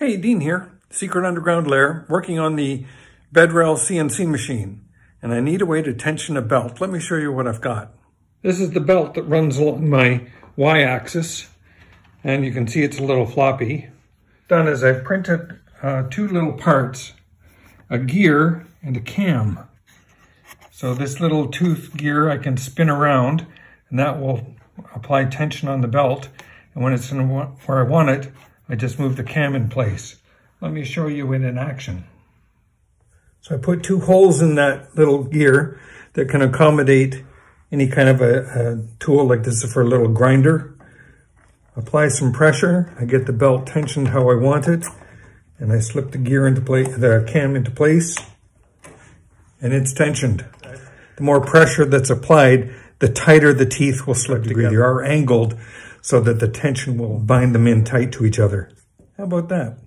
Hey, Dean here, Secret Underground Lair, working on the Bedrail CNC machine. And I need a way to tension a belt. Let me show you what I've got. This is the belt that runs along my y-axis. And you can see it's a little floppy. Done is I've printed uh, two little parts, a gear and a cam. So this little tooth gear I can spin around and that will apply tension on the belt. And when it's in where I want it, I just moved the cam in place. Let me show you it in action. So I put two holes in that little gear that can accommodate any kind of a, a tool like this is for a little grinder. Apply some pressure. I get the belt tensioned how I want it. And I slip the gear into place, the cam into place. And it's tensioned. The more pressure that's applied, the tighter the teeth will slip together. They are angled so that the tension will bind them in tight to each other. How about that?